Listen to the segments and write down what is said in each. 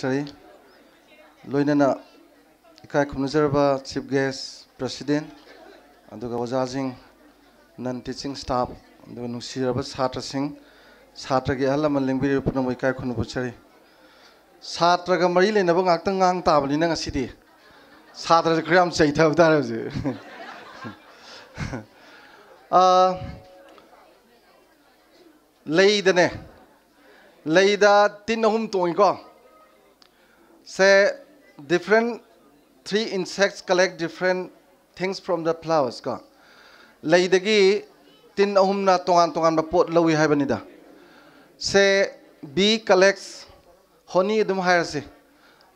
Gi ahla man lengbiri puna moi kai khunu buchari satra ga mari le nabang aktang ngang tabani na ngasidi satra ji kram chai thab say different three insects collect different things from the flowers ko leidagi tin ahum na tongan tongan ba pot lawi hai banida say bee collects honey dum hai se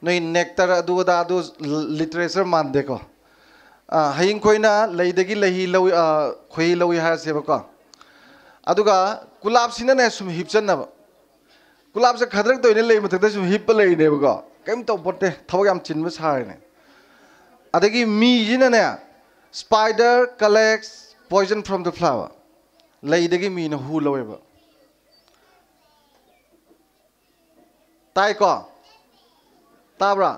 noi nectar adu da adu literature man de ko haying koina leidagi lehi lawi khoi lawi hai se ba ko aduga kulab sina ne sum hipchan na kulab se khadrak to ne lei mathak da sum hip lei ne ba ko ꯀꯩꯝ ꯇꯧꯄꯣꯠꯇꯦ ꯊꯕꯛ ꯌꯥꯝ ꯆꯤꯟꯕ ꯁꯥꯔꯤꯅꯦ ꯑꯗꯒꯤ ꯃꯤꯁꯤꯅꯅꯦ spider ꯀꯂꯦꯛꯁ poison from ꯗ flower ꯂꯩꯗꯒꯤ ꯃꯤꯅ ꯍꯨ ꯂꯧꯋꯦꯕ ꯇꯥꯏꯀꯣ ꯇꯥꯕ꯭ꯔꯥ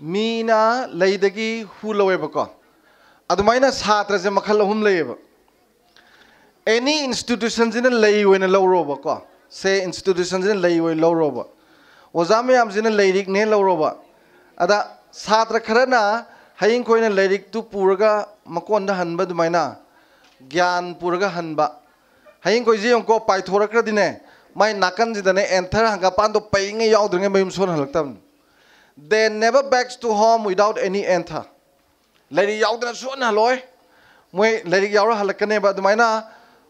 ꯃꯤꯅ ꯂꯩꯗꯒꯤ ꯍꯨ ꯂꯧꯋꯦꯕꯀꯣ ꯑꯗꯨꯃꯥꯏꯅ ꯁꯥꯇ꯭ꯔꯁꯦ ꯃꯈꯜ ꯑꯍꯨꯝ ꯂꯩꯌꯦꯕ ꯑꯦꯅꯤ ꯏꯟꯁꯇꯤꯇ꯭ꯌꯨꯁꯟꯁꯤꯅ ꯂꯩ ꯑꯣꯏꯅ ꯂꯧꯔꯣꯕꯀꯣ से इंस्टीट्यूशन लेव ओजा मैम लेने लौरब अद छात्र खरना हयिंग कोई लेरिक तु पुरगा मकोन हनब दुमाइना ज्ञान पुरगा हनबा। हयिंग कोई जे को पाइथोरक एंथर हंगा पान तो पेइंगे सोन हलकतम they never backs to home without any anther लेरि सोन हलोय मोय लेरिक याव हलकने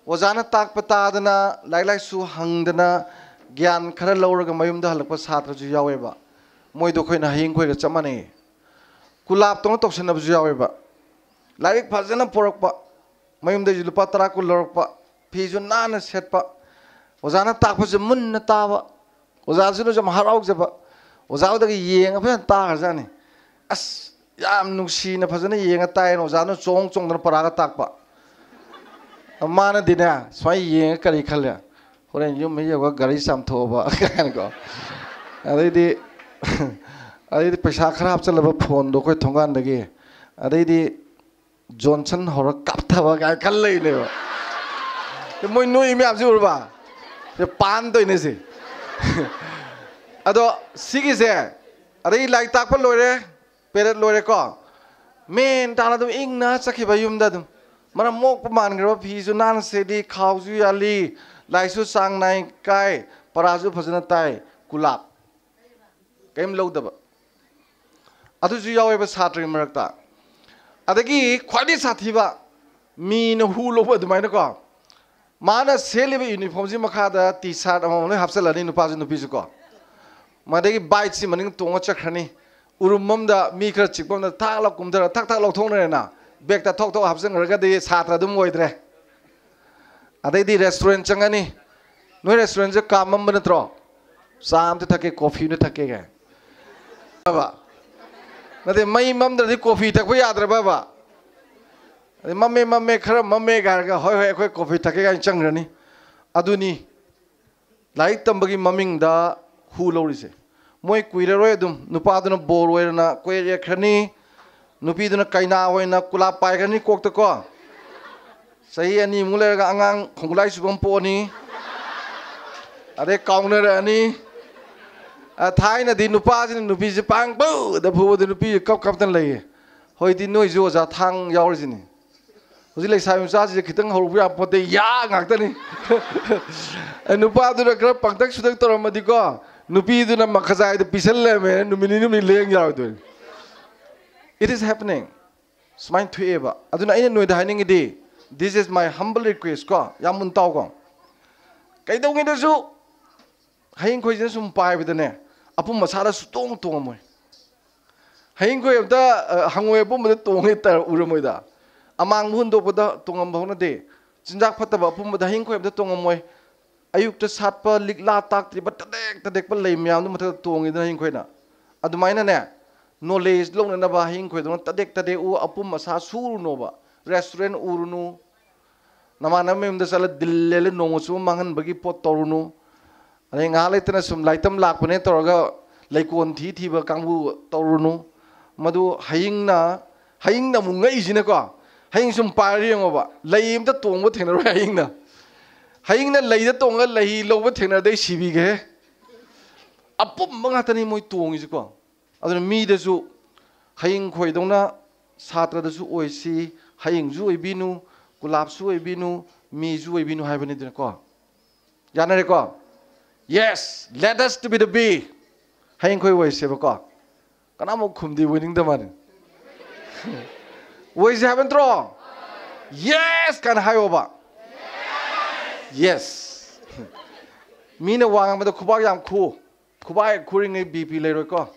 ओजाना ताक तादना लाइक लाइक सु हंगदना ग्यान खर लौरग मयुम द हलक छात्र जु यावेबा चमने। कुलाब तो तौसनबूब जु लाइक फजना पोरप मयूद लुप जु लुपा तरा कु लौरक फ़ी जु नान सेट प ताक मुन ताब ओजाजन जु जु महाराव जब। ओजा येंग फ ताग जाने। अस याम फजना येंग तायन। ओजा न चोंग पराग ताक मानदिने स्वाई ये करी खल होरे युम ही जब गरी सामथोब कहन को अरे दी अरे दी पैसा खराब चल फ़ोन दो कोई थोंगा नगे अरे दी जॉनसन होर कब था कल तो मैं नो इमे आपसे पान तो इन्हें से अदो सीखी से अरे लाइक ताक पर लोरे पेरेट लोरे को मेन ताना तुम इंग ना सकी दा तुम मर मोक मान ग्रब फीजु नान सेदी खाउजु याली लाइसु सांग नाइ काय पराजु फजना ताई कुलाब कयम लौ दब अदुजु यावे ब मरकता अदगी ख्वादी साथीबा मीन हु लोब अदमाइन को माना सेलिब यूनिफॉर्म जी मखादा टी शर्ट अमने हफसल नुपाजु नुपिजु को मदगी बाइक सि मनिंग तोंग चखनी उरुमम दा मी खर चिकबम दा कुमदर थक थक लौथों ꯕꯦꯛꯇ ꯊꯣꯛ ꯊꯣꯛ ꯍꯥꯞꯆꯤꯟꯈ꯭ꯔꯒꯗꯤ ꯁꯥꯇ꯭ꯔ ꯑꯗꯨꯝ ꯑꯣꯏꯗ꯭ꯔꯦ ꯑꯗꯩꯗꯤ ꯔꯦꯁꯇꯨꯔꯦꯟ ꯆꯪꯉꯅꯤ ꯅꯣꯏ ꯔꯦꯁꯇꯨꯔꯦꯟꯁꯦ ꯀꯥꯃꯝꯕ ꯅꯠꯇ꯭ꯔꯣ ꯆꯥ ꯑꯝꯇ ꯊꯛꯀꯦ ꯀꯣꯐꯤ ꯑꯃꯇ ꯊꯛꯀꯦ ꯀꯥꯏ ꯅꯠꯇꯦ ꯃꯩ ꯃꯝꯗ꯭ꯔꯗꯤ ꯀꯣꯐꯤ ꯊꯛꯄ ꯌꯥꯗ꯭ꯔꯕꯕ ꯑꯗꯩ ꯃꯝꯃꯦ ꯃꯝꯃꯦ ꯈꯔ ꯃꯝꯃꯦ ꯍꯥꯏꯔꯒ ꯍꯣꯏ ꯍꯣꯏ ꯑꯩꯈꯣꯏ ꯀꯣꯐꯤ ꯊꯛꯀꯦ ꯀꯥꯏꯅ ꯆꯪꯈ꯭ꯔꯅꯤ ꯑꯗꯨꯅꯤ ꯂꯥꯏꯔꯤꯛ ꯇꯝꯕꯒꯤ ꯃꯃꯤꯡꯗ ꯍꯨ ꯂꯧꯔꯤꯁꯦ ꯃꯣꯏ ꯀꯨꯏꯔꯔꯣꯏ ꯑꯗꯨꯝ ꯅꯨꯄꯥꯗꯨꯅ ꯕꯣꯔ ꯑꯣꯏꯔꯅ ꯀꯣꯏꯔꯦꯛꯈ꯭ꯔꯅꯤ ꯅꯨꯄꯤꯗꯨꯅ ꯀꯩꯅꯥ ꯑꯣꯏꯅ ꯀꯨꯂꯥꯞ ꯄꯥꯏꯈ꯭ꯔꯅꯤ ꯀꯣꯛꯇꯀꯣ ꯆꯍꯤ ꯑꯅꯤꯃꯨꯛ ꯂꯩꯔꯒ ꯑꯉꯥꯡ ꯈꯣꯡꯒꯨꯂꯥꯏ ꯆꯨꯕ ꯄꯣꯛꯑꯅꯤ ꯑꯗꯩ ꯀꯥꯎꯅꯔꯛꯑꯅꯤ ꯊꯥꯏꯅꯗꯤ ꯅꯨꯄꯥꯁꯤꯅ ꯅꯨꯄꯤꯁꯦ ꯄꯥꯡꯕꯗ ꯐꯨꯕꯗ ꯅꯨꯄꯤꯁꯦ ꯀꯞ ꯀꯞꯇꯅ ꯂꯩꯌꯦ ꯍꯧꯖꯤꯛꯇꯤ ꯅꯣꯏꯁꯨ ꯑꯣꯖꯥ ꯊꯥꯡ ꯌꯥꯎꯔꯤꯁꯤꯅꯤ ꯍꯧꯖꯤꯛ ꯂꯩꯁꯥꯕꯤ ꯃꯆꯥꯁꯤꯡꯁꯦ ꯈꯤꯇꯪ ꯍꯧꯔꯛꯄ ꯌꯥꯕ ꯄꯣꯠꯇꯦ ꯌꯥ ꯉꯥꯛꯇꯅꯤ ꯅꯨꯄꯥꯗꯨꯅ ꯈꯔ ꯄꯪꯇꯛ ꯁꯨꯇꯛ ꯇꯧꯔꯝꯃꯗꯤꯀꯣ ꯅꯨꯄꯤꯗꯨꯅ ꯃꯈꯖꯥꯏꯗ ꯄꯤꯁꯜꯂꯝꯃꯦ ꯅꯨꯃꯤꯠ ꯅꯤꯅꯤ ꯍꯨꯝꯅꯤ ꯂꯦꯡ ꯌꯥꯔꯣꯏꯗꯣꯏꯅꯤ It is happening. Smain thueba. Aduna ina noi dining idi. This is my humble request ko. Yamun tau ko. Kai dau ngi dasu. Hayin khoi jin sum pai bi dane. Apu masara su tong tong moi. Hayin khoi abda hangwe bu mu tong ngi tar urumoi da. Amang mun do boda tongam bhau na de. Jinjak phataba apu mu da hayin khoi abda tongam moi. Ayukta satpa likla tak triba tadek tadek pa lay myam du mathada tongi dana hayin khoi na. Adumaina ne. Knowledge लौनब हयिंग खुद तदेक तदे उ अपू मसा सूरुनोब restaurant उरुनु नमा ma'am चल दिल्ली नों सू मांगनब pot तौरुनु अरेतने सूम लाइटम लापने तौर लेकोन थी थीब कंगू तौरुनु मधु हयिंगना हयिंगना मूंगजीनको हयिंग सूम पाब लेम तोब थे हयिंग हयिंगना तोह लही लौब थेनदे सिबीगे अपुब मातनी मई तोंगीजको ꯑꯗꯨꯅ ꯃꯤꯗꯁꯨ ꯍꯌꯤꯡ ꯈꯣꯏꯗꯧꯅ ꯁꯥꯇ꯭ꯔꯗꯁꯨ ꯑꯣꯏꯁꯤ ꯍꯌꯤꯡꯁꯨ ꯑꯣꯏꯕꯤꯅꯨ ꯒꯨꯂꯥꯞꯁꯨ ꯑꯣꯏꯕꯤꯅꯨ ꯃꯤꯁꯨ ꯑꯣꯏꯕꯤꯅꯨ ꯍꯥꯏꯕꯅꯤꯗꯅꯀꯣ ꯌꯥꯅꯔꯦꯀꯣ yes let us to be the be ꯍꯌꯤꯡ ꯈꯣꯏ ꯑꯣꯏꯁꯦꯕꯀꯣ ꯀꯅꯥꯃꯨꯛ ꯈꯨꯝꯗꯤ ꯑꯣꯏꯅꯤꯡꯗ ꯃꯥꯅꯤ ꯑꯣꯏꯁꯦ ꯍꯥꯏꯕ ꯅꯠꯇ꯭ꯔꯣ ꯌꯦꯁ ꯀꯥꯏꯅ ꯍꯥꯏꯌꯣꯕ ꯌꯦꯁ ꯃꯤꯅ ꯋꯥ ꯉꯥꯡꯕꯗ ꯈꯨꯕꯥꯛ ꯌꯥꯝ ꯈꯨ ꯈꯨꯕꯥꯛ ꯈꯨꯔꯤꯉꯩ ꯕꯤ ꯄꯤ ꯂꯩꯔꯣꯏꯀꯣ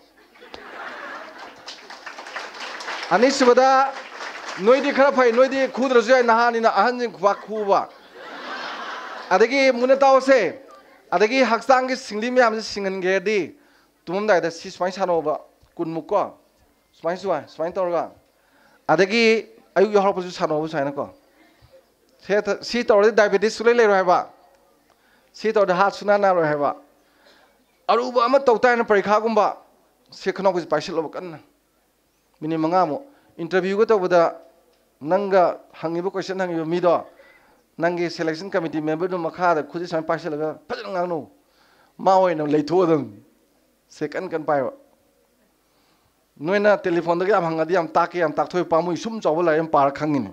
ꯑꯅꯤꯁꯨꯕꯗ ꯅꯣꯏꯗꯤ ꯈꯔ ꯐꯩ ꯅꯣꯏꯗꯤ ꯈꯨꯗ꯭ꯔꯁꯨ ꯌꯥꯏ ꯅꯍꯥꯅꯤꯅ ꯑꯍꯟꯁꯤꯡ ꯈꯨꯕꯥꯛ ꯈꯨꯕ ꯑꯗꯒꯤ ꯃꯨꯟꯅ ꯇꯥꯎꯁꯦ ꯑꯗꯒꯤ ꯍꯛꯆꯥꯡꯒꯤ ꯁꯤꯡꯂꯤ ꯃꯌꯥꯝꯁꯦ ꯁꯤꯡꯍꯟꯒꯦꯔꯗꯤ ꯇꯨꯝꯃꯝꯗꯥꯏꯗ ꯁꯤ ꯁꯨꯃꯥꯏꯅ ꯁꯥꯟꯅꯧꯕ ꯀꯨꯟꯃꯨꯛꯀꯣ ꯁꯨꯃꯥꯏꯅ ꯁꯨꯃꯥꯏꯅ ꯁꯨꯃꯥꯏꯅ ꯇꯧꯔꯒ ꯑꯗꯒꯤ ꯑꯌꯨꯛ ꯌꯥꯎꯔꯛꯄꯁꯨ ꯁꯥꯟꯅꯧꯕ ꯁꯨꯃꯥꯏꯅꯀꯣ ꯁꯤ ꯇꯧꯔꯗꯤ ꯗꯥꯏꯕꯦꯇꯤꯁ ꯁꯨꯡꯂꯩ ꯂꯩꯔꯣꯏ ꯍꯥꯏꯕ ꯁꯤ ꯇꯧꯔꯗꯤ ꯍꯥꯔꯠ ꯁꯨꯅꯥ ꯅꯥꯔꯣꯏ ꯍꯥꯏꯕ ꯑꯔꯨꯕ ꯑꯃ ꯇꯧ ꯇꯥꯏꯅ ꯄꯔꯤꯈꯥꯒꯨꯝꯕ ꯁꯤ ꯈꯅꯥꯎꯁꯦ ꯄꯥꯏꯁꯤꯜꯂꯣꯕ ꯀꯟꯅ मिनट मंगामु इंटरव्यू तो बदा नंग हंगीब क्वेश्चन हंगीब मीदो नंगे सिलेक्शन कमिटी मेंबर दो मखाद खुद समय पासे लगा फजल गानो माओ न लेथो दम सेकंड कन पायो नोना टेलीफोन दगे हंगदी हम ताके हम ताक थोय चाव पार खंगिन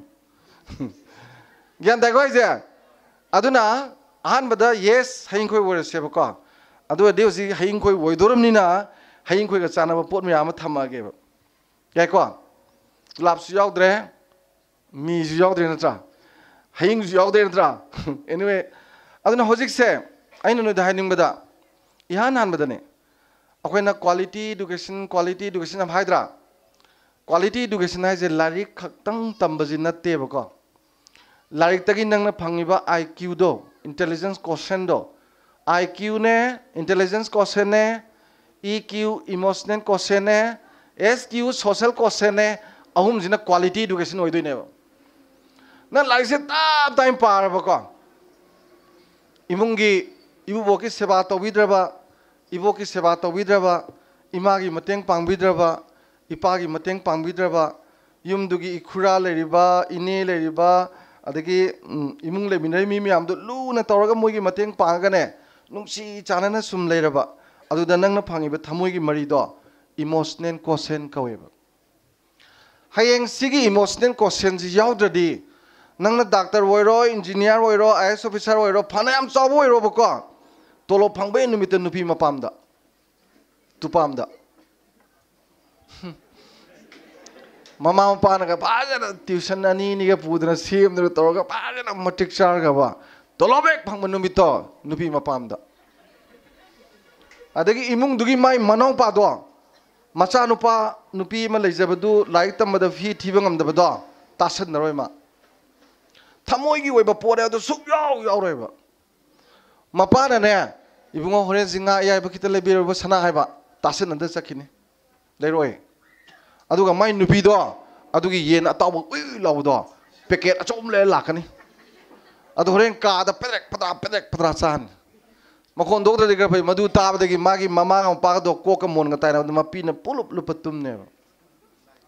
ज्ञान देखो जे अदुना आहान बदा यस हयिं खोय वर सेबको अदु देउसी पोट मैम आमा ꯌꯥꯏꯀꯣ ꯂꯥꯞꯁꯨ ꯌꯥꯎꯗ꯭ꯔꯦ मीजु याउदे नत्रा हयिंगजु याउदे नत्रा एनीवे अदना होजिक से आइन नु दाहिनिंग बदा यहाँ नान बदने अखोइना क्वालिटी एजुकेशन क्वालिटी एजुकेशन हम हाइद्रा क्वालिटी एजुकेशन है जे लारिक खक्तंग तंबजि नत्ते बको लारिक तगी नंगना फंगिबा आईक्यू दो इंटेलिजेंस क्वेश्चन दो आईक्यू ने इंटेलिजेंस क्वेश्चन ने ईक्यू इमोशनल क्वेश्चन ने एस क्यू सोशल क्वेश्चन ने अहम जिन क्वालिटी इडुकेशन होने ना लाइक से तब तब पाबको इमुंगी इबूबो की सेवा तौद्रब इबो की सेवा तौद्रब इमा की मतंग पाद्रब इपा की मतंग पाद्रब यूमदुगी इखुरा लेब इने लेब अदगी इमुंग लेमिनरी मी म्याम दु लुना तौरगा पागने नुसी चानना सुम लेरब अदुदा नंगना फांगिबा थमोगी मरीदो emotional kosen kaweba hayeng sigi emotional quotient di, nang nangna doctor woiro engineer woiro IS officer woiro sawo chabu woiro boko tolo phangbe numita nupi mapamda tupamda mama mapanaga phajana tuition ani niga siem semdra toroga phajana matik charga ba. Tolobek phangba numita nupi mapamda adagi imung dugi mai manau padwa ꯃꯆꯥꯅꯨꯄꯥ ꯅꯨꯄꯤ ꯑꯃ ꯂꯩꯖꯕꯗꯨ ꯂꯥꯏꯔꯤꯛ ꯇꯝꯕꯗ ꯐꯤ ꯊꯤꯕ ꯉꯝꯗꯕꯗꯣ ꯇꯥꯁꯟꯅꯔꯣꯏ ꯃꯥ ꯊꯃꯣꯏꯒꯤ ꯑꯣꯏꯕ ꯄꯣꯠ ꯑꯗꯨ ꯁꯨꯛꯌꯥꯎ ꯌꯥꯎꯔꯣꯏꯕ ꯃꯄꯥꯅꯅꯦ ꯏꯕꯨꯡꯉꯣ ꯍꯣꯔꯦꯟꯁꯤ ꯉꯥ ꯑꯌꯥꯏꯕ ꯈꯤꯇ ꯂꯩꯕꯤꯔꯕ ꯁꯅꯥ ꯍꯥꯏꯕ ꯇꯥꯁꯟꯅꯗ ꯆꯠꯈꯤꯅꯤ ꯂꯩꯔꯣꯏ ꯑꯗꯨꯒ ꯃꯥꯏ ꯅꯨꯄꯤꯗꯣ ꯑꯗꯨꯒꯤ ꯌꯦꯟ ꯑꯇꯥꯎꯕ ꯎꯏ ꯂꯥꯎꯕꯗꯣ ꯄꯦꯀꯦꯠ ꯑꯆꯧꯕ ꯂꯩꯔ ꯂꯥꯛꯀꯅꯤ ꯑꯗꯨ ꯍꯣꯔꯦꯟ ꯀꯥꯗ ꯄꯦꯗ꯭ꯔꯦꯛ ꯄꯗ꯭ꯔꯥ ꯄꯦꯗ꯭ꯔꯦꯛ ꯄꯗ꯭ꯔꯥ ꯆꯥꯍꯟꯅꯤ मखोन दोग दे कर मधु ताब दे मागी ममा का पाग मोन गताय ना पुलुप लुप तुमने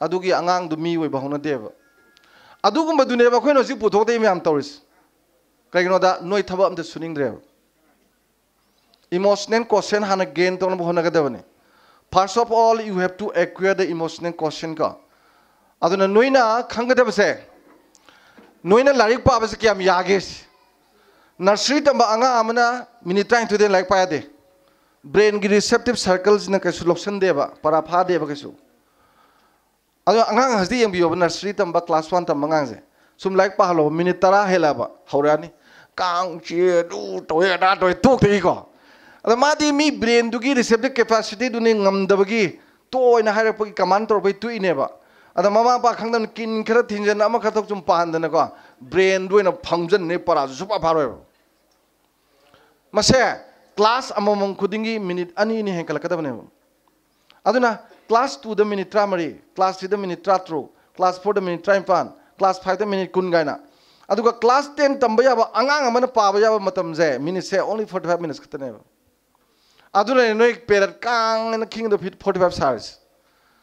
अदुगी अंगांग दु मी वे बहुना देव अदुगुम बदुने बखोय नो जिक पुथोक थब अम इमोशनल क्वेश्चन हाँ गेन तो न first of all you have to acquire the emotional question का अदुना नोयना खंगदबसे लाइक पाबसे क्या यागे नर्सरी तब आमना मिनिट टाइम तुदे लाइक पायादे ब्रेन की रिसेप्टिव सर्कल्स ने कैसे लोक्सन परा फा देबा कैसे अदो अंगा हस्दी यंबियो नर्सरी तब क्लास वन तब अंगांसे सुम लाइक पाहलो मिनिट तरा हेलाबा हौरानी कांग चे दु मादी मी ब्रेन दुगी रिसेप्टिव कैपेसिटी दुनी ngамदबगी तोयना हारपगी कमांड तोरबै तुइनेबा अद ममा पा खंगदन किन खरा थिंजन अमा खथक जुम पाहंदन को ब्रेन दुइना फ़ंक्शन ने परा सुपा फारोय ꯃꯁꯦ ꯀ꯭ꯂꯥꯁ ꯑꯃꯃꯝ ꯈꯨꯗꯤꯡꯒꯤ ꯃꯤꯅꯤꯠ ꯑꯅꯤꯅꯤ ꯍꯦꯟꯀꯠꯂꯛꯀꯗꯕꯅꯦꯕ ꯑꯗꯨꯅ ꯀ꯭ꯂꯥꯁ ꯇꯨꯗ ꯃꯤꯅꯤꯠ ꯇꯔꯥꯃꯔꯤ ꯀ꯭ꯂꯥꯁ ꯊ꯭ꯔꯤꯗ ꯃꯤꯅꯤꯠ ꯇꯔꯥꯇꯔꯨꯛ ꯀ꯭ꯂꯥꯁ ꯐꯣꯔꯗ ꯃꯤꯅꯤꯠ ꯇꯔꯥꯅꯤꯄꯥꯟ ꯀ꯭ꯂꯥꯁ ꯐꯥꯏꯚꯇ ꯃꯤꯅꯤꯠ ꯀꯨꯟꯒꯥꯏꯅ ꯑꯗꯨꯒ ꯀ꯭ꯂꯥꯁ ꯇꯦꯟ ꯇꯝꯕ ꯌꯥꯕ ꯑꯉꯥꯡ ꯑꯃꯅ ꯄꯥꯕ ꯌꯥꯕ ꯃꯇꯝꯁꯦ ꯃꯤꯅꯤꯠꯁꯦ ꯑꯣꯡꯂꯤ ꯐꯣꯔꯇꯤ ꯐꯥꯏꯚ ꯃꯤꯅꯤꯠꯁ ꯈꯛꯇꯅꯦꯕ ꯑꯗꯨꯅꯅꯦ ꯅꯣꯏ ꯄꯦꯔꯠ ꯀꯥꯡꯅ ꯈꯤꯡꯗ ꯐꯤꯠ ꯐꯣꯔꯇꯤ ꯐꯥꯏꯚ ꯁꯥꯔꯁꯤ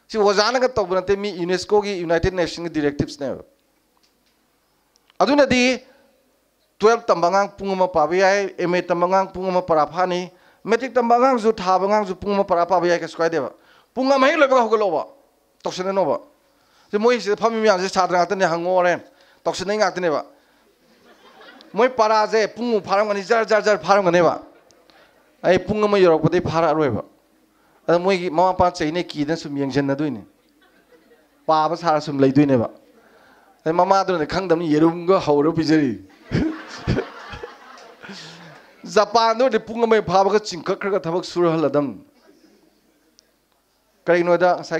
ꯁꯤ ꯑꯣꯖꯥꯅꯒ ꯇꯧꯕ ꯅꯠꯇꯦ ꯃꯤ ꯌꯨꯅꯦꯁꯀꯣꯒꯤ ꯌꯨꯅꯥꯏꯇꯦꯠ ꯅꯦꯁꯟꯒꯤ ꯗꯤꯔꯦꯛꯇꯤꯞꯁꯅꯦꯕ ꯑꯗꯨꯅꯗꯤ twelve tambangang pungama pabiai ma tambangang pungama parafani metric tambangang zu thabangang zu pungama parapa biai ke square deba punga mai loba ho loba toksene noba se moi se phami mi ase chadra ngata ne hangore toksene ngata ne ba moi para je pungu pharang ani jar jar jar pharang ne ba ai punga mai yorok pade phara roi ba ada moi gi mama pa chei ne ki den sum yang jen na duine pa ba sara sum lai duine ba ai mama du ne khang dam ni yerum go hauro pijari Japan no पुंग में फाव का चिंकक कर थबक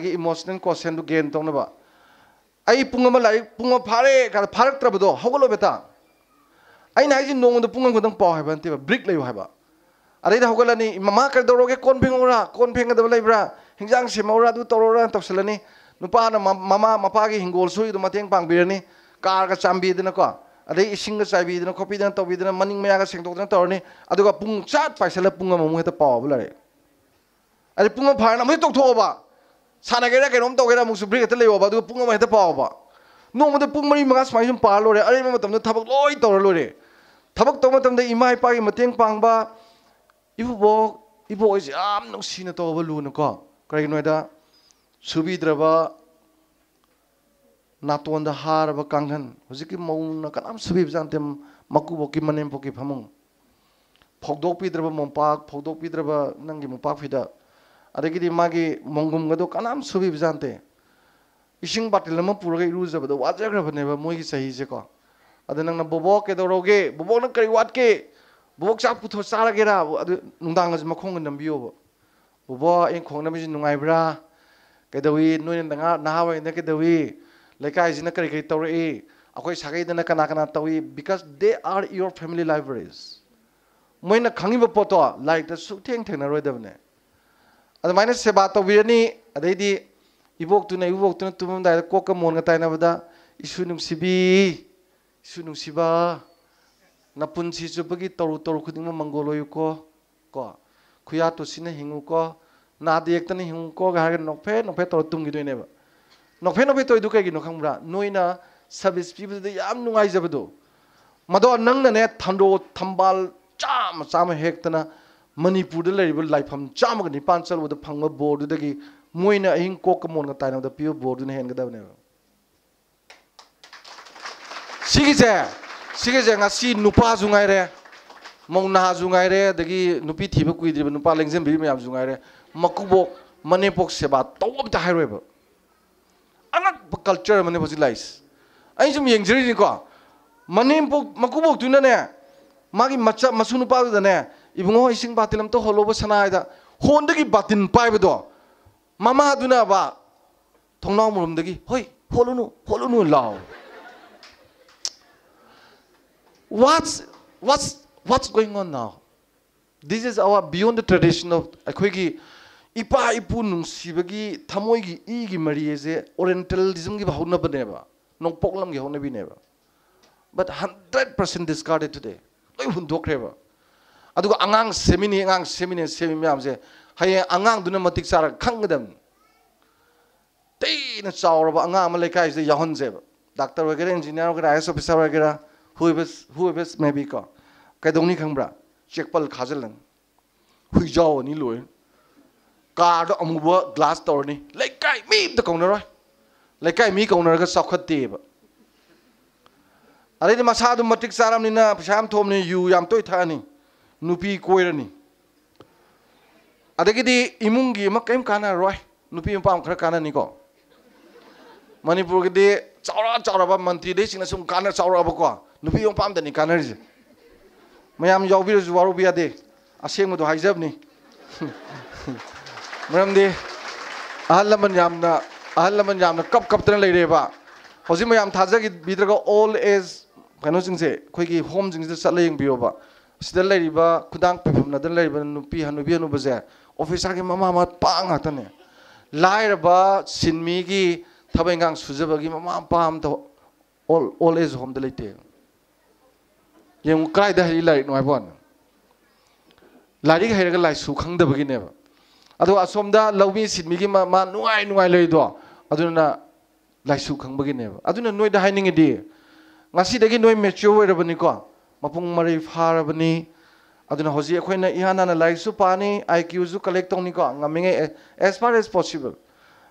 emotional question गेन तो नबा आई पुंग में लाई पुंग फारे का फारक तरब दो बेटा आई ना नोंग पुंग को पाव है बंते ब्रिक ले हाबा ममा कर दोरोगे कौन फेंगोरा कौन फेंग दब लेब्रा तौर तौसलनी ममा मपा हिंगोल सुई दो मतेंग कार का अदई इसिंग चाइबीदन खोपीदन तौबीदन मनिंग मयाग सेंगदोदन तौरनी अदुगा पुंग चाट पाइसल पुंग ममु हेता पाव लरे अरे पुंग फान महि तोथोबा सानगेरा केनोम तौगेरा मुसु ब्रेक हेता लेयोबा अदुगा पुंग हेता पावबा नोमद पुंग मरि मगा स्माइ जुम पा लोरे अरे मम तमन थबक लोय तौर लोरे थबक तौ मतम दे इमा इपा गे मतेंग पांगबा इबो इबो इज़ आम नोसिना तौबा लुनो को 나또한다 하르바 강한. 호지키 모나 까남 스비브잔테 마쿠보키 마넴포키 파몽. 폭독피 드르바 몽팍 폭독피 드르바 난기 몽팍 피다. 아데기디 마기 몽금가도 까남 스비브잔테. 이싱 바틀레마 부르게 이루자바도 와자그라바네바 모이기 사이제거. 아데낭나 보보케 도로게 보보는 그리 왓게 보복 잡부터 싸라게라. 아데 농당가지 마 콩은 넘비오보 보보 엔 콩남이지 농아이브라. 그다위 노인당아 나와이 내게다위 लेकिन कई कई तौर अखोई सगैदन कना कना तौ because they are your family libraries मैं खाब पोटो लाइक सूथें थेनरदने सेवा तौरनी इबोक्तु इबोक्तु तुम कोक मोन तैनाब इसुनुसीब नपुनसी चुप की तरु तरु खुद मंगोल मंगोलोको को खुया तुसी हिंगूको ना दिएक्तने हिंगूको नोफे नोफे तौर तुम्हें नोफे नोफे तो इधर कहीं नोखंग ब्रा नोइना सब इस पीपल दे याम नुआई जब दो मदो नंग चाम चाम हेक तना लाइफम चाम गनि पांचल फंग बोर्ड दे अहिंग कोक मोन का पीब द पियो बोर्ड ने हेन गदा ने सिगिजे सिगिजे ngaसी nupa jungai re mong na jungai re degi nupi thiba kuidriba ba anak culture mane bosi lais ai jum yengjri ni ko mane pok makubok tu na ne magi macha masu nupa da ne ibungo ising batil am to holobo sanai da hondagi batin paibado mama aduna ba thongnau murum dagi hoi holunu holunu lao what's what's what's going on now this is our beyond the tradition of ꯑꯩꯈꯣꯏꯒꯤ इपा इपू नुसीबी थमोई की ई की मरीजे orientalism की हौनबने नोपोलम की हौनबीने but hundred percent discarded today लोई हुंदोख्रेब अदुग आंगांग सेमिनी आंगांग सेमिनी semi म्यामसे हये आंगांग दुने मतिक सारा खंगदम तेन चावरब आंगांग मले काइसे यहनजेब डॉक्टर वगैरह इंजीनियर वगैरह आईएएस ऑफिसर वगैरह हुएबस हुएबस मे बी का कैदोनी खंगब्रा चेकपल खाजलन हुई जाओ नी लोइन ꯀꯥꯔꯗ ꯑꯃꯨꯕ ꯒ꯭ꯂꯥꯁ ꯇꯧꯔꯅꯤ ꯂꯩꯀꯥꯏ ꯃꯤ ꯑꯝꯇ ꯀꯧꯅꯔꯣꯏ ꯂꯩꯀꯥꯏ ꯃꯤ ꯀꯧꯅꯔꯒ ꯆꯥꯎꯈꯠꯇꯦꯕ ꯑꯗꯩꯗꯤ ꯃꯁꯥꯗꯨ ꯃꯇꯤꯛ ꯆꯥꯔꯕꯅꯤꯅ ꯄꯩꯁꯥ ꯌꯥꯝ ꯊꯣꯝꯅꯤ ꯌꯨ ꯌꯥꯝ ꯇꯣꯏ ꯊꯛꯑꯅꯤ ꯅꯨꯄꯤ ꯀꯣꯏꯔꯅꯤ ꯑꯗꯒꯤꯗꯤ ꯏꯃꯨꯡꯒꯤ ꯑꯃ ꯀꯔꯤꯝ ꯀꯥꯟꯅꯔꯣꯏ ꯅꯨꯄꯤ ꯃꯄꯥꯝ ꯈꯔ ꯀꯥꯟꯅꯅꯤꯀꯣ ꯃꯅꯤꯄꯨꯔꯒꯤꯗꯤ ꯆꯥꯎꯔ ꯆꯥꯎꯔꯕ ꯃꯟꯇ꯭ꯔꯤꯗꯩꯁꯤꯡꯅ ꯁꯨꯝ ꯀꯥꯟꯅ ꯆꯥꯎꯔꯛꯑꯕꯀꯣ ꯅꯨꯄꯤ ꯃꯄꯥꯝꯗꯅꯤ ꯀꯥꯟꯅꯔꯤꯁꯦ ꯃꯌꯥꯝ ꯌꯥꯎꯕꯤꯔꯁꯨ ꯋꯥꯔꯧꯕ ꯌꯥꯗꯦ ꯑꯁꯦꯡꯕꯗꯣ ꯍꯥꯏꯖꯕꯅꯤ मरमदे अहल लमन अहल लम कप कब कब मैं याम थाजा की एज कहनो होम जिंग से चले यंग बियो बा सिदर हनुबी हनु ऑफिसर के मामा मात पांग सिनमी की थब इंगांग सुजब की पाम तो एज होम लेते कई लाइक लाइक ꯑꯗꯨꯒ ꯑꯁꯣꯝꯗ ꯂꯧꯃꯤ ꯁꯤꯟꯃꯤꯒꯤ ꯃꯥ ꯃꯥ ꯅꯨꯡꯉꯥꯏ ꯅꯨꯡꯉꯥꯏ ꯂꯩꯗꯣ ꯑꯗꯨꯅ ꯂꯥꯏꯁꯨ ꯈꯪꯕꯒꯤꯅꯦꯕ ꯑꯗꯨꯅ ꯅꯣꯏꯗ ꯍꯥꯏꯅꯤꯡꯉꯤꯗꯤ ꯉꯁꯤꯗꯒꯤ ꯅꯣꯏ ꯃꯦꯆꯤꯌꯣꯔ ꯑꯣꯏꯔꯕꯅꯤꯀꯣ ꯃꯄꯨꯡ ꯃꯔꯩ ꯐꯥꯔꯕꯅꯤ ꯑꯗꯨꯅ ꯍꯧꯖꯤꯛ ꯑꯩꯈꯣꯏꯅ ꯏꯍꯥꯟ ꯍꯥꯟꯅ ꯂꯥꯏꯔꯤꯛꯁꯨ ꯄꯥꯅꯤ ꯑꯥꯏ ꯀ꯭ꯌꯨꯁꯨ ꯀꯂꯦꯛ ꯇꯧꯅꯤꯀꯣ ꯉꯝꯃꯤꯉꯩ ꯑꯦꯁ ꯐꯥꯔ ꯑꯦꯁ ꯄꯣꯁꯤꯕꯜ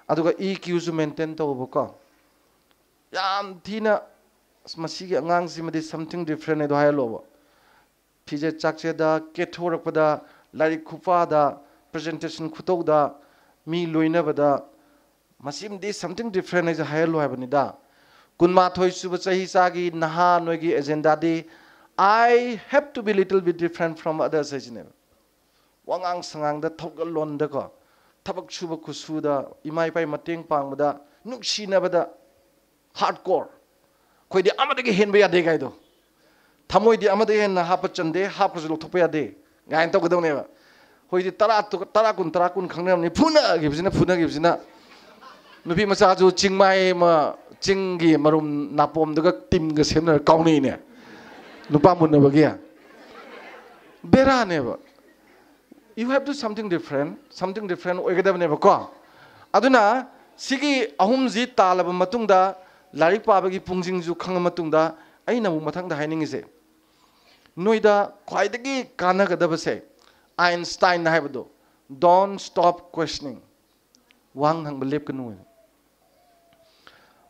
ꯑꯗꯨꯒ ꯏ ꯀ꯭ꯌꯨꯁꯨ ꯃꯦꯟꯇꯦꯟ ꯇꯧꯕꯀꯣ ꯌꯥꯝ ꯊꯤꯅ ꯃꯁꯤꯒꯤ ꯑꯉꯥꯡꯁꯤꯃꯗꯤ ꯁꯝꯊꯤꯡ ꯗꯤꯐ꯭ꯔꯦꯟ ꯍꯥꯏꯗꯣ ꯍꯥꯏꯍꯜꯂꯣꯕ ꯐꯤꯖꯦꯠ ꯆꯥꯛꯆꯦꯗ ꯀꯦꯊꯣꯔꯛꯄꯗ ꯂꯥꯏꯔꯤꯛ ꯈꯨꯄꯥꯗ presentation khutog da mi loina bada masim di something different is higher lo habani da kunma thoi suba sahi sagi naha noigi agenda di i have to be little bit different from others ajine wangang sangang da thogal lon da ko thabak chuba kusu da imai pai mateng pang da nukshi na bada hardcore khoi di amada ge hen ba ya de gai do thamoi di amada hen na hapa chande hapa lo thopa ya de gain to gdong ne ba ꯑꯩꯈꯣꯏꯗꯤ ꯇꯔꯥ ꯇꯔꯥ ꯀꯨꯟ ꯇꯔꯥ ꯀꯨꯟ ꯈꯪꯅꯔꯝꯅꯤ ꯐꯨꯅꯈꯤꯕꯁꯤꯅ ꯐꯨꯅꯈꯤꯕꯁꯤꯅ ꯅꯨꯄꯤ ꯃꯆꯥꯁꯨ ꯆꯤꯡꯃꯥꯏ ꯑꯃ ꯆꯤꯡꯒꯤ ꯃꯔꯨꯝ ꯅꯥꯄꯣꯝꯗꯨꯒ ꯇꯤꯝꯒ ꯁꯦꯝꯅꯔ ꯀꯥꯎꯅꯩꯅꯦ ꯅꯨꯄꯥ ꯃꯨꯟꯅꯕꯒꯤ ꯕꯦꯔꯥꯅꯦꯕ you help to something different something different ꯑꯣꯏꯒꯗꯕꯅꯦꯕꯀꯣ ꯑꯗꯨꯅ ꯁꯤꯒꯤ ꯑꯍꯨꯝꯁꯤ ꯇꯥꯜꯂꯕ ꯃꯇꯨꯡꯗ ꯂꯥꯏꯔꯤꯛ ꯄꯥꯕꯒꯤ ꯄꯨꯡꯁꯤꯡꯁꯨ ꯈꯪꯉ ꯃꯇꯨꯡꯗ ꯑꯩꯅ ꯑꯃꯨꯛ ꯃꯊꯪꯗ ꯍꯥꯏꯅꯤꯡꯉꯤꯁꯦ ꯅꯣꯏꯗ ꯈ꯭ꯋꯥꯏꯗꯒꯤ ꯀꯥꯟꯅꯒꯗꯕꯁꯦ आइंस्टाइन है बदो डोंट स्टॉप क्वेश्चनिंग वहाँ हंग लेप कनु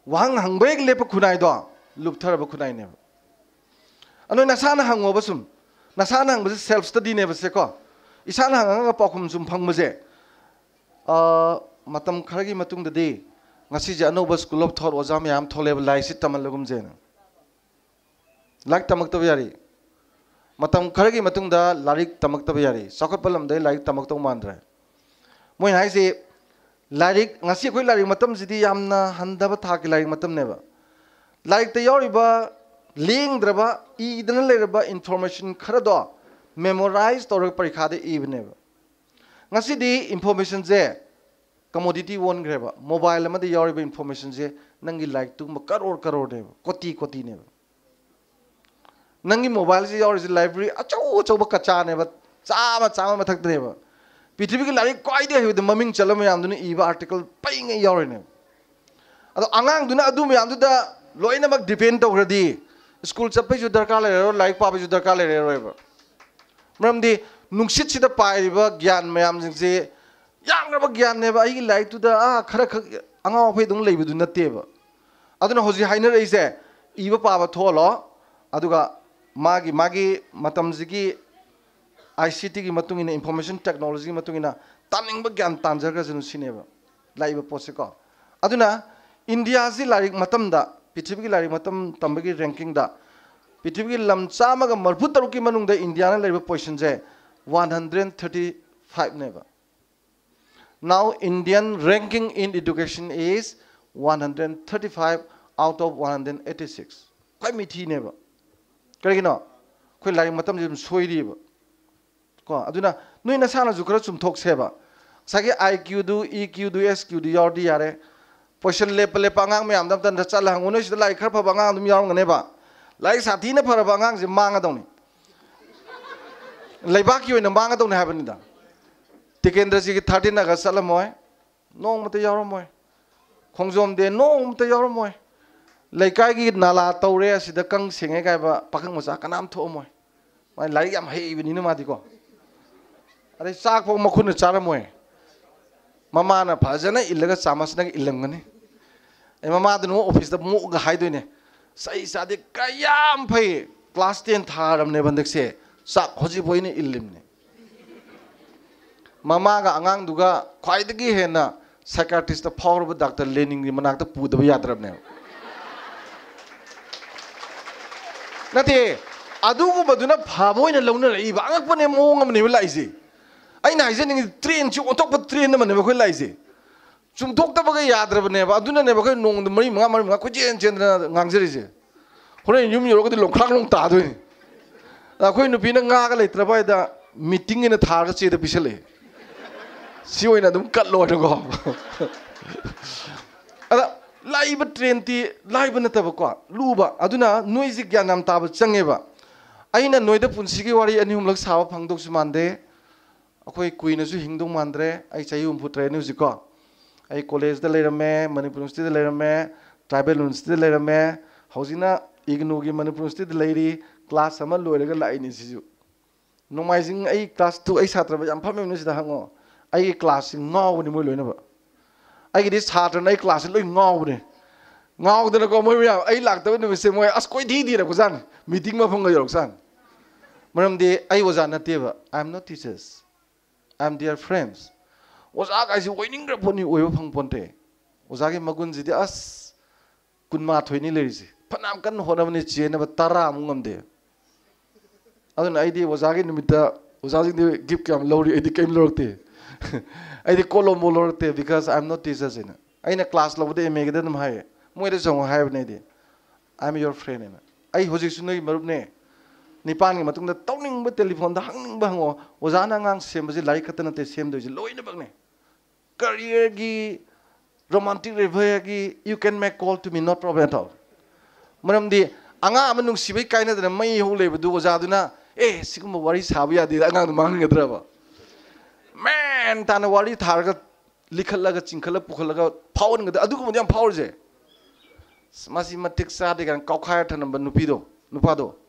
वांग हंग बेग लेप खुनाय दो लुपथर ब खुनाय ने अनु नसान हंगो बसुम नसान हंग बसे सेल्फ स्टडी ने बसे को इसान हंग ग पाखुम जुम फंग बजे अ खरगी मतुंग दे ngasi ja no bas kulop ozam yam thole lai sit tamal lagum tamak मतम खर की लाइक तमक जारी सौखपलम लाइक तमक मानरे मोन है लाइक अखोई लाइक हंधब था लाइक मतने लाइक लेंद्रब इन लेरब इंफॉर्मेशन खरद मेमोराइज तौर परीखा इवने इंफॉर्मेशन से कमोडिटी वोग्रेब मोबाइल में इंफॉर्मेशन से नंगी लाइक तुम करोड़ करोड़ने कोटी कोटी नेब नंगी मोबाइल से और लाइब्रेरी अचौ अचौब कच्चानेब चाम चाम मथक्तनेब पृथ्वी की लाइक क्वाइदे हेद ममिंग चलो मैम इब आर्टिकल पैंग यौरने अद लोनम डिपेंड तौरदी स्कूल चपेसु दरकार लेरो लाइक पाप दरकार लेरोब मरमदी नुसिद पाइब ज्ञान मैम से याब ज्ञाननेब लाइक खर खर अगाफेद लेब नतेब अदना होजी इब पाब थोलो मागी मागी आईसीटी की मतुंगिना इंफॉर्मेशन टेक्नोलॉजी की मतुंगिना तानिंगबा ज्ञान तांजरगा जनु सिनेबा लाइबा पोसेको अदुना इंडिया जी लाइक मतमदा पृथ्वी की लारी मतम तंबगी रैंकिंग दा पृथ्वी की लम चामग मरफु तरुक की मनुंग दा इंडिया ने लेबे पोजीशन जे 135 नेबा now, indian ranking in education is 135 out of 186 kai mi thi na sana ju khara chum thok seba sagi iq du eq du sq du yor di yare पोशन लेप लेप आगाम तन चल हंगुन लाई खर फब आगाम यागनेबा लाई साथी फरब आगाम से मांगदौनी लेबाक मांगदौने है टिकेंद्र जी की लेकाई नाला तौरे कंग से गायब पाखंग मचा कनाम थोम माय लाइक याम हेबनी मादीको अरे चाक फो मखुन चारमो ममाना फजन इलग चामसन इलमगने ममाद नो ऑफ़िस द मुग सही चादे कयाम फे क्लास टेन थारमने बंदक से चाक हजी बोइने इलमने ममागा अंगांग दुगा ख्वाइदगी हेना साइकाट्रिस्ट फावरब डॉक्टर लेनिंग पुदब यादरबने ꯅꯠꯇꯦ ꯑꯗꯨꯒꯨꯝꯕꯗꯨꯅ ꯐꯕ ꯑꯣꯏꯅ ꯂꯧꯅꯔꯛꯏꯕ ꯑꯉꯛꯄꯅꯦ ꯃꯑꯣꯡ ꯑꯃꯅꯦꯕ ꯂꯥꯛꯏꯁꯦ ꯑꯩꯅ ꯍꯥꯏꯖꯅꯤꯡꯉꯤ ꯇ꯭ꯔꯦꯟꯁꯤ ꯑꯣꯟꯊꯣꯛꯄ ꯇ꯭ꯔꯦꯟ ꯑꯃꯅꯦꯕ ꯑꯩꯈꯣꯏ ꯂꯥꯛꯏꯁꯦ ꯆꯨꯝꯊꯣꯛꯇꯕꯒ ꯌꯥꯗ꯭ꯔꯕꯅꯦꯕ ꯑꯗꯨꯅꯅꯦꯕ ꯑꯩꯈꯣꯏ ꯅꯣꯡꯃꯗ ꯃꯔꯤ ꯃꯉꯥ ꯃꯔꯤ ꯃꯉꯥ ꯀꯣꯏꯆꯦꯟ ꯆꯦꯟꯗꯅ ꯉꯥꯡꯖꯔꯤꯁꯦ ꯍꯣꯔꯦꯟ ꯌꯨꯝ ꯌꯧꯔꯒꯗꯤ ꯂꯣꯡꯈ꯭ꯔꯥꯡ ꯂꯣꯡ ꯇꯥꯗꯣꯏꯅꯤ ꯑꯩꯈꯣꯏ ꯅꯨꯄꯤꯅ ꯉꯥꯒ ꯂꯩꯇ꯭ꯔꯕ ꯍꯥꯏꯗ ꯃꯤꯇꯤꯡ ꯑꯣꯏꯅ ꯊꯥꯔꯒ ꯆꯦꯗ ꯄꯤꯁꯜꯂꯛꯑꯦ ꯁꯤ ꯑꯣꯏꯅ ꯑꯗꯨꯝ ꯀꯠꯂꯣꯅꯀꯣ ꯑꯗ लाइव ट्रेन ती लाइव नतब को लुबा अदुना ज्ञान नाम ताब चंगेब अइना नोयद पुंसी की वारी अनि हुमलक सावा फंगदोक मानदे अखोय कुइन हिंग मानद्रे अइ चाहि हुम पुत्रे नि college लेरमे Manpur university लेरमे tribal university लेरमे हौजिना IGNOU की Manpur university the Larry class लोरग लोयरग लाइनि सिजु नोमाइजिंग क्लास टू अइ छात्र बजाम फमे नि क्लास 9 नि अगर इस छात्र ने क्लास लोई गाँव ने गाँव देना को मैं मैं लागतब मैं अस कोई मीटिंग में सान दे आई ओजा नतेब I I am their friends ओजा गाइस ओइनिंग रे ओजा के मगुन जिदे अस कुनमा थोइनी लेरिसे फनाम कन होनबने दे कोलो मोलोरते because I am not teachers है अगर क्लास लौद एम एगद है मोद चौने आई एम योर फ्रेंड है इन नई मरूपने निपान तौनीब टेलीफोन हंगब हंगो ओजा आगाम सेमजे लाइक खत नाते सेमदे लोनबने करियर की रोमांटिक रिवर की you can make call to me not problem at all मरमी आगाम नुसीब कायनदना मई हूँ लेजाद ए सिगुब वारी साब यादे आगाम मांगद्रब 맨 다는 와리 다르가 리칼라가 찡칼라 부칼라가 파오는 건데 아두고 뭐냐 파오르제 스마시 마틱 사디간 까카야 타는 번 누피도 누파도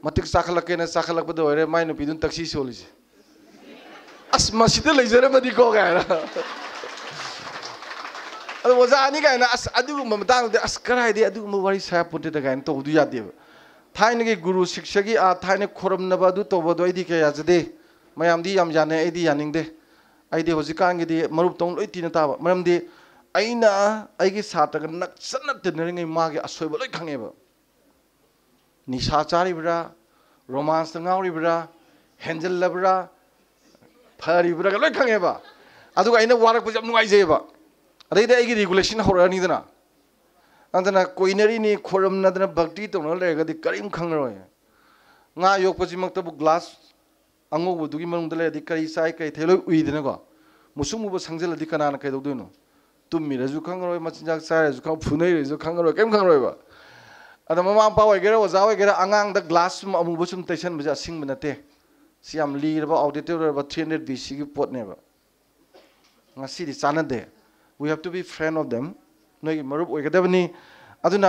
마틱 사칼라케네 사칼라보다 오래 마이 누피든 택시 쇼리지 아스 마시데 레이저레 마디고 가라 아도 모자 아니 가나 아스 아두고 뭐 당데 아스 카라이데 아두고 뭐 와리 사야 포테다 가인 또 우두야 돼 타이네 게 구루 식식이 아 타이네 코름나바두 또 보도 아이디 게 야즈데 ꯃꯌꯥꯝꯗꯤ ꯌꯥꯝ ꯌꯥꯅꯩ ꯑꯩꯗꯤ ꯌꯥꯅꯤꯡꯗꯦ ꯑꯩꯗꯤ ꯍꯧꯖꯤꯛꯀꯥꯟꯒꯤꯗꯤ ꯃꯔꯨꯞ ꯇꯧ ꯂꯣꯏ ꯇꯤꯅ ꯇꯥꯕ ꯃꯔꯝꯗꯤ ꯑꯩꯅ ꯑꯩꯒꯤ ꯁꯥꯇ꯭ꯔꯒ ꯅꯛꯁꯟꯅ ꯇꯤꯟꯅꯔꯤꯉꯩ ꯃꯥꯒꯤ ꯑꯁꯣꯏꯕ ꯂꯣꯏ ꯈꯪꯉꯦꯕ ꯅꯤꯁꯥ ꯆꯥꯔꯤꯕ꯭ꯔꯥ ꯔꯣꯃꯥꯟꯁꯇ ꯉꯥꯎꯔꯤꯕ꯭ꯔꯥ ꯍꯦꯟꯖꯜꯂꯕ꯭ꯔꯥ ꯐꯔꯤꯕ꯭ꯔꯥꯒ ꯂꯣꯏ ꯈꯪꯉꯦꯕ ꯑꯗꯨꯒ ꯑꯩꯅ ꯋꯥꯔꯛꯄꯁꯦ ꯌꯥꯝ ꯅꯨꯡꯉꯥꯏꯖꯩꯑꯕ ꯑꯗꯩꯗꯤ ꯑꯩꯒꯤ ꯔꯤꯒꯨꯂꯦꯁꯟ ꯍꯧꯔꯛꯑꯅꯤꯗꯅ ꯑꯗꯨꯅ ꯀꯣꯏꯅꯔꯤꯅꯤ ꯈꯣꯏꯔꯝꯅꯗꯅ ꯚꯛꯇꯤ ꯇꯧꯅ ꯂꯩꯔꯒꯗꯤ ꯀꯔꯤꯝ ꯈꯪꯉꯔꯣꯏ ꯉꯥ ꯌꯣꯛꯄꯁꯤꯃꯛꯇꯕꯨ ꯒ꯭ꯂꯥꯁ ango bo duki manung dala dikkari sai kai telo ui dine ko musung bo sangzela dika nana kai dodo no tum mi reju kang roi machin jak sai reju kang phunai reju kang roi kem kang roi ba ada mama ang pawai gera wa za wa gera angang da glass ma amu bo sum tation bu ja sing ma na te siam li ra ba auditor ba 300 bc ki pot ne ba ngasi di sana de we have to be friend of them noi marup oi kada bani aduna